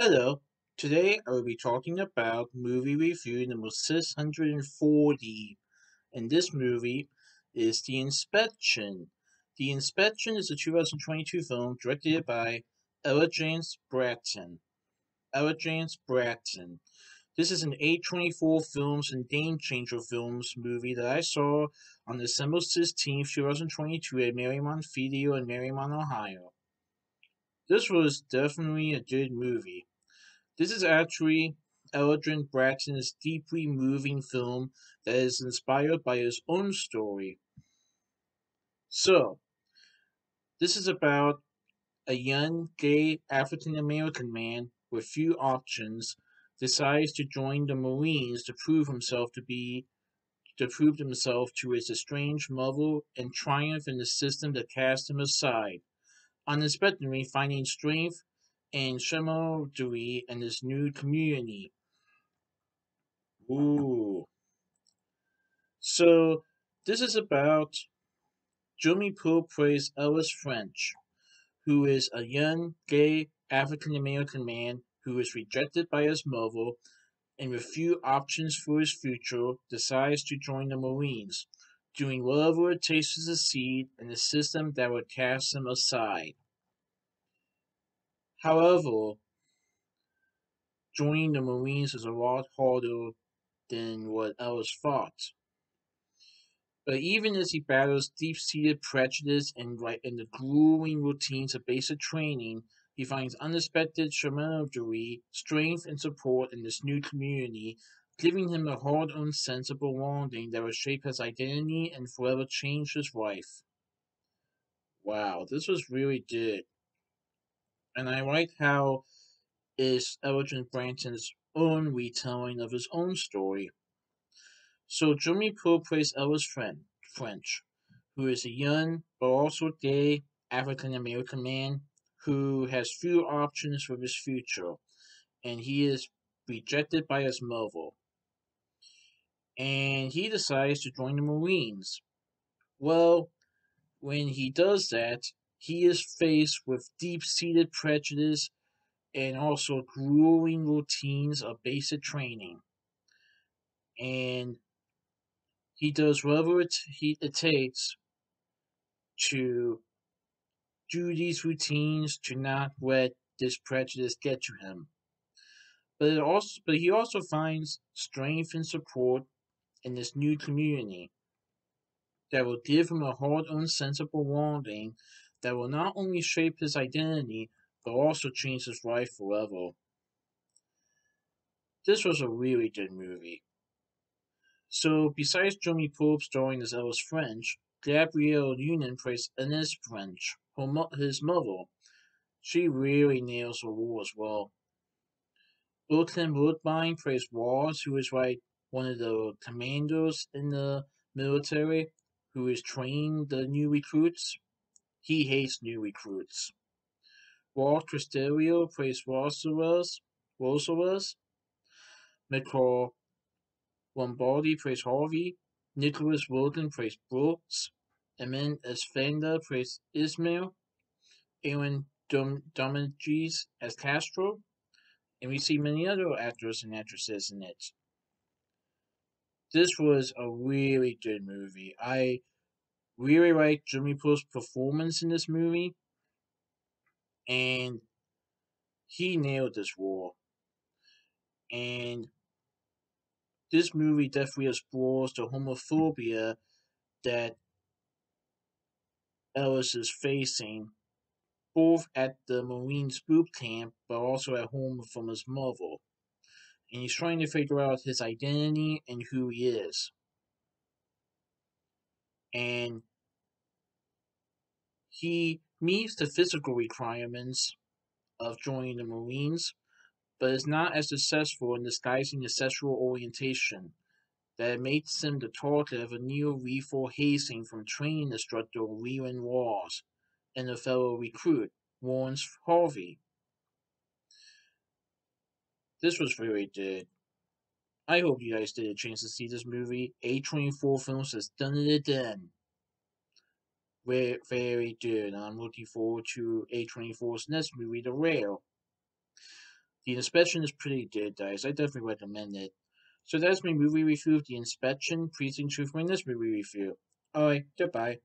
Hello, today I will be talking about movie review number 640. And this movie is The Inspection. The Inspection is a 2022 film directed by Elegance Bratton. Elegance Bratton. This is an A24 Films and Gamechanger Films movie that I saw on December 16, 2022 at Mariemont Video in Mariemont, Ohio. This was definitely a good movie. This is actually Eldrin Bratton's deeply moving film that is inspired by his own story. So, this is about a young gay African American man with few options decides to join the Marines to prove himself to be to prove himself to his estranged mother and triumph in the system that cast him aside unexpectedly finding strength and camaraderie and his new community. Ooh. So, this is about Jeremy Pope plays Ellis French, who is a young, gay, African American man who is rejected by his mother and with few options for his future decides to join the Marines doing whatever it takes to succeed in a system that would cast him aside. However, joining the Marines is a lot harder than what Ellis thought. But even as he battles deep-seated prejudice and, and the grueling routines of basic training, he finds unexpected camaraderie, strength, and support in this new community giving him a hard-earned sense of belonging that will shape his identity and forever change his life. Wow, this was really good. And I like how is Elgin Bratton's own retelling of his own story. So Jeremy Poole plays Ellis friend, French, who is a young but also gay African American man who has few options for his future, and he is rejected by his mother and he decides to join the Marines. Well, when he does that, he is faced with deep seated prejudice and also grueling routines of basic training. And he does whatever it, he, it takes to do these routines to not let this prejudice get to him. But it also but he also finds strength and support in this new community that will give him a hard-earned sense of belonging that will not only shape his identity but also change his life forever. This was a really good movie. So, besides Jeremy Pope starring as Ellis French, Gabrielle Union plays Inez French, mo- his mother. She really nails the role as well. Brooklyn Woodbine plays Wars, who is like one of the commanders in the military who is training the new recruits. He hates new recruits. Walt Cristerio plays Roosevelt. Roosevelt. McCaul Lombardi plays Harvey. Nicholas Wilden plays Brooks. Eman Esfandi plays Ismail. Aaron Dom- Dominguez as Castro. And we see many other actors and actresses in it this was a really good movie. I really liked Jimmy Pool's performance in this movie, and he nailed this role. And this movie definitely explores the homophobia that Ellis is facing, both at the Marines boot camp, but also at home from his mother and he's trying to figure out his identity and who he is. And he meets the physical requirements of joining the Marines, but is not as successful in disguising his sexual orientation that it makes him the target of a new lethal hazing from training instructor Leland Walls and a fellow recruit, Lawrence Harvey. This was very good. I hope you guys did a chance to see this movie. A24 Films has done it again. Very, very good. I'm looking forward to A24's next movie, The Whale. The Inspection is pretty good, guys. I definitely recommend it. So that's my movie review of The Inspection. Please thanks for this movie review. Alright, goodbye.